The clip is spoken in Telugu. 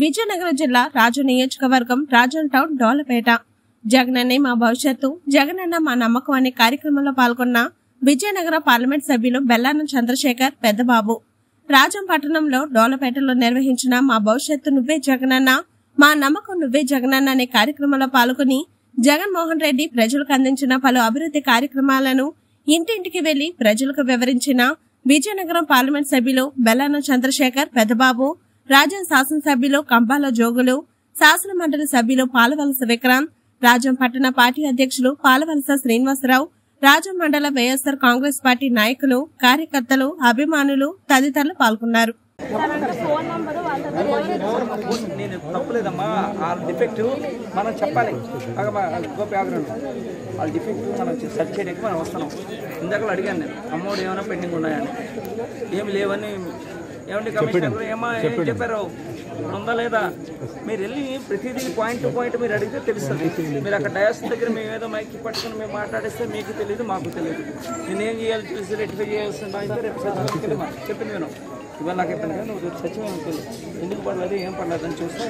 విజయనగరం జిల్లా రాజు నియోజకవర్గం రాజన్ టౌన్ డోలపేట. జగనన్నే మా భవిష్యత్తు జగనన్న మా నమ్మకం అనే కార్యక్రమంలో పాల్గొన్న విజయనగరం పార్లమెంట్ సభ్యులు బెల్లాన చంద్రశేఖర్ పెద్దబాబు. రాజం పట్టణంలో డోలపేటలో నిర్వహించిన మా భవిష్యత్తు నువ్వే జగనన్న మా నమ్మకం నువ్వే జగనన్న అనే కార్యక్రమంలో పాల్గొని జగన్మోహన్ రెడ్డి ప్రజలకు అందించిన పలు అభివృద్ధి కార్యక్రమాలను ఇంటింటికి వెళ్ళి ప్రజలకు వివరించిన విజయనగరం పార్లమెంట్ సభ్యులు బెల్లాన చంద్రశేఖర్ పెద్దబాబు రాజం శాసనసభ్యులు కంబాల జోగులు శాసన మండలి సభ్యులు పాలవలస విక్రాంత్ రాజం పట్టణ పార్టీ అధ్యక్షులు పాలవలస శ్రీనివాసరావు రాజం మండల వైఎస్ఆర్ కాంగ్రెస్ పార్టీ నాయకులు కార్యకర్తలు అభిమానులు తదితరులు పాల్గొన్నారు. నేను తప్పులేదమ్మా. వాళ్ళ డిఫెక్ట్ మనం చెప్పాలి. వాళ్ళ డిఫెక్ట్ మనం సెర్చ్ చేయడానికి మనం వస్తున్నాం. ఇందాక అడిగాను నేను అమ్మోడు ఏమైనా పెండింగ్ ఉన్నాయని ఏమి లేవని ఏమండి కమిషనర్ గారు? ఏమా ఏం చెప్పారు? ఉందా లేదా? మీరు వెళ్ళి ప్రతిదీ పాయింట్ టు పాయింట్ మీరు అడిగితే తెలుస్తుంది. మీరు అక్కడ డయాస్ దగ్గర మేము ఏదో మైక్ పట్టుకుని మేము మాట్లాడిస్తే మీకు తెలియదు మాకు తెలియదు నేను ఏం చేయాలి? చూసి రెక్టిఫై చేయాల్సి అయితే రేపు సచివాలయంకి చెప్పింది నేను. ఇవాళ నాకు చెప్పాను కదా నువ్వు రేపు సచివాలయంకి ఎందుకు పడలేదు ఏం పడలేదు. అని చూస్తే?